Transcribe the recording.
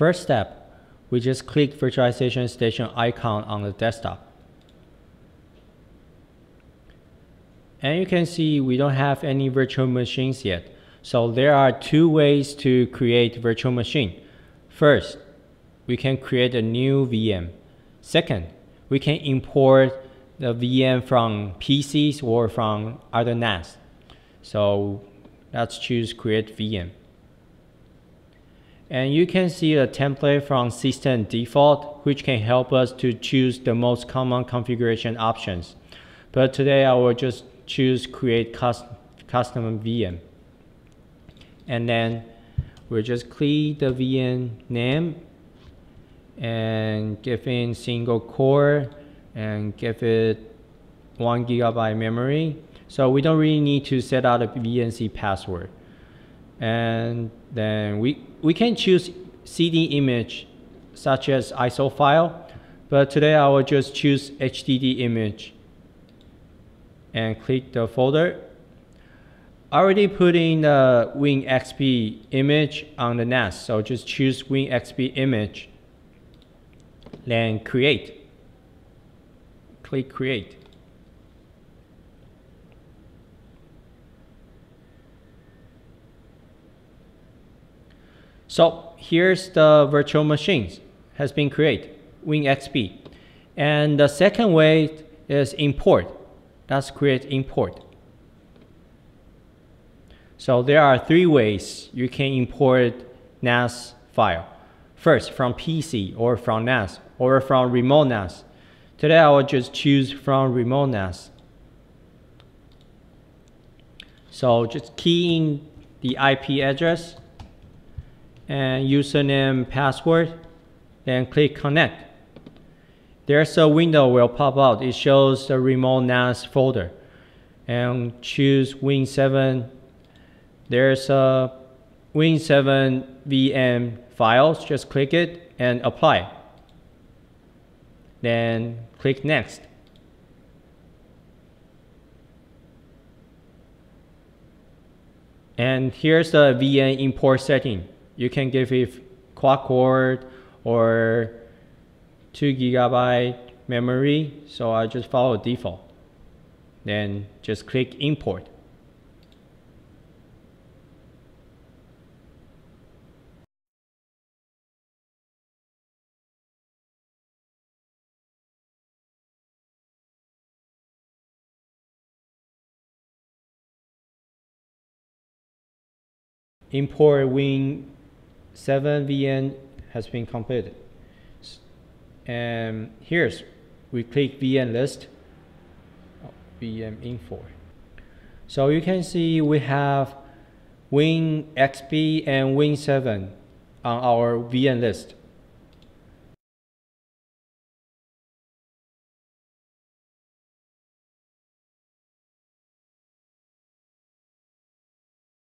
First step, we just click virtualization station icon on the desktop. And you can see we don't have any virtual machines yet. So there are two ways to create virtual machine. First, we can create a new VM. Second, we can import the VM from PCs or from other NAS. So let's choose create VM. And you can see a template from system default, which can help us to choose the most common configuration options. But today I will just choose create custom, custom VM. And then we'll just click the VM name and give in single core and give it one gigabyte memory. So we don't really need to set out a VNC password. And then we, we can choose CD image such as ISO file, but today I will just choose HDD image and click the folder. Already put in the WinXP image on the NAS, so just choose WinXP image, then create. Click create. So here's the virtual machines has been created, WinXP. And the second way is import. Let's create import. So there are three ways you can import NAS file. First, from PC or from NAS or from remote NAS. Today I will just choose from remote NAS. So just key in the IP address and username password, then click connect there's a window will pop out. It shows the remote NAS folder. And choose Win7. There's a Win7 VM files. Just click it and apply. Then click next. And here's the VM import setting. You can give it quad core or 2 gigabyte memory, so I just follow default. Then just click import. Import Win 7 VM has been completed. And um, here's, we click VM list, VM info. So you can see we have Win XP and Win 7 on our VM list.